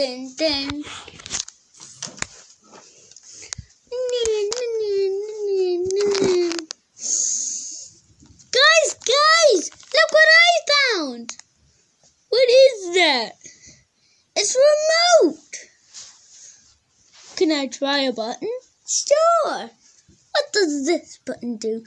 dun, dun. Guys, guys, look what I found. What is that? It's remote. Can I try a button? Sure. What does this button do? Um,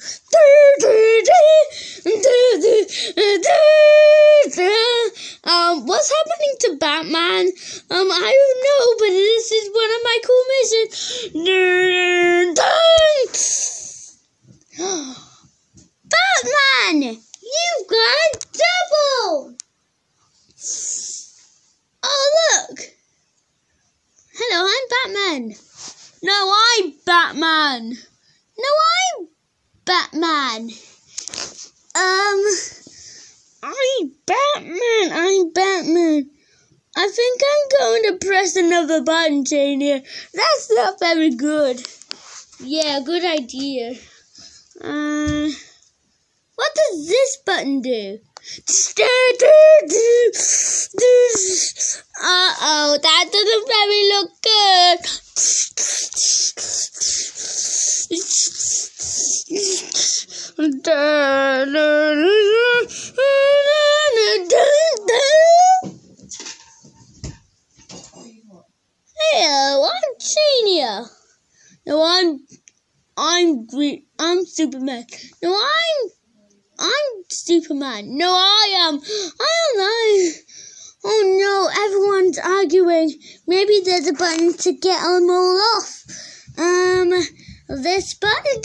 what's happening to Batman? Um, I don't know, but this is one of my cool missions. Batman! You've got double! Oh, look! Hello, I'm Batman. No, I'm Batman. No, I'm Batman. Um, I'm Batman. I'm Batman. I think I'm going to press another button, Jane here. That's not very good. Yeah, good idea. Uh, what does this button do? Uh oh, that doesn't very look good. Hello, I'm Genia. No, I'm I'm green. I'm Superman. No, I'm I'm Superman. No, I am. I don't know. Oh no, everyone's arguing. Maybe there's a button to get them all off. Um, this button.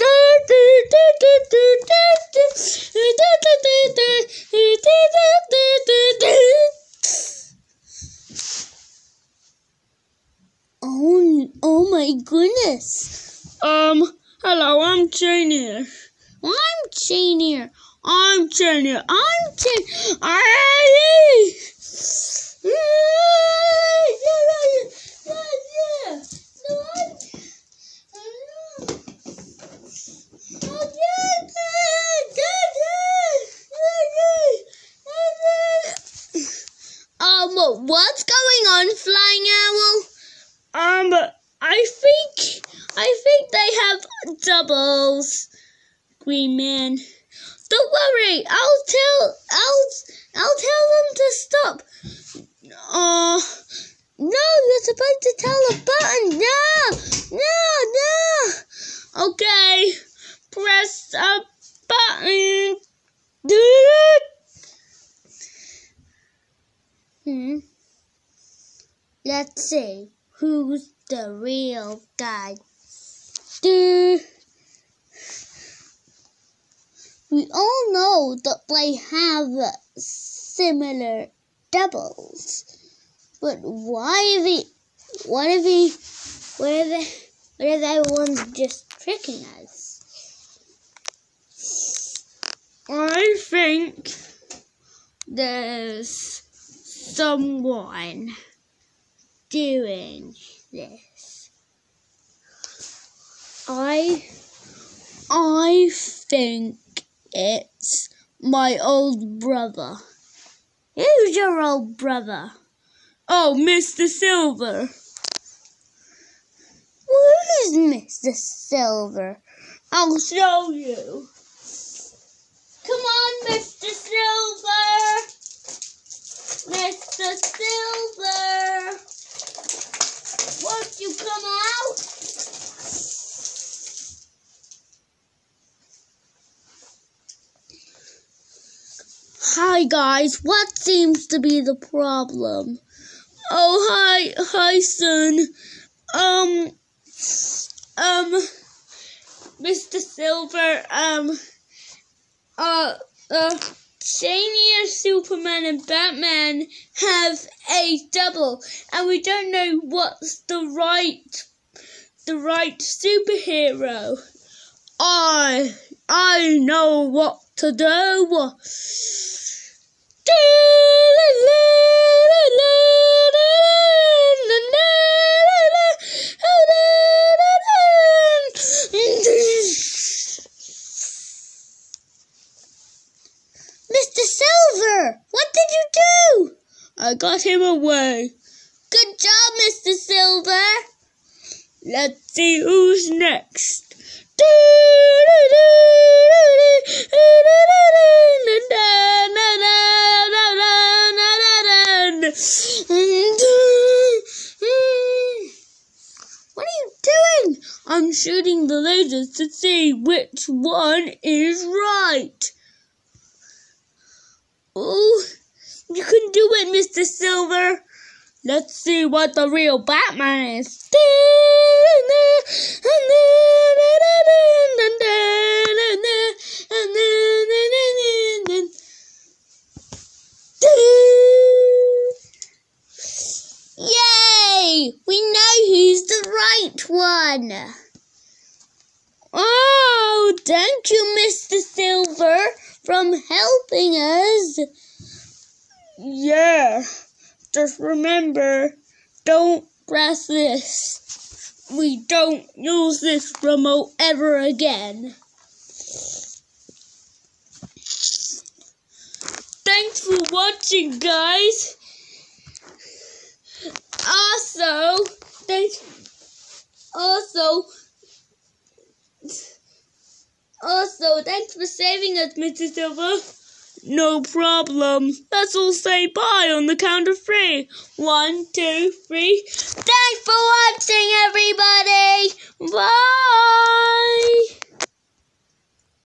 Oh, oh my goodness. Um, hello, I'm Jane. I'm Jane. I'm Jane. I'm Jane. I. Um, what's going on, Flying Owl? Um, I think, I think they have doubles, Green Man. Don't worry, I'll tell, I'll, I'll tell them to stop. Uh, no, you're supposed to tell the button. No, no, no. Okay, press a button. Hmm. Let's see who's the real guy. Do. We all know that they have similar doubles. But why are he, what if he, what if, they, what if everyone's just tricking us? I think there's someone doing this. I, I think it's my old brother. Who's your old brother? Oh, Mr. Silver. Who's Mr. Silver? I'll show you. Come on, Mr. Silver. Mr. Silver. Won't you come out? Hi guys, what seems to be the problem? Oh hi, hi son. Um, um, Mr. Silver. Um, uh, uh, Shania, Superman, and Batman have a double, and we don't know what's the right, the right superhero. I, I know what to do. Mr. Silver, what did you do? I got him away. Good job, Mr. Silver. Let's see who's next. What are you doing? I'm shooting the lasers to see which one is right. Oh, You can do it, Mr. Silver. Let's see what the real Batman is. Yay! We know who's the right one. Oh, thank you, Mr. Silver. From helping us. Yeah, just remember, don't press this. We don't use this remote ever again. Thanks for watching, guys. Also, thanks. Also, also, thanks for saving us, Mr. Silver. No problem. Let's all say bye on the count of three. One, two, three. Thanks for watching, everybody. Bye.